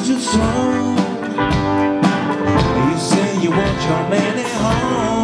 got you strong You say you want your man at home.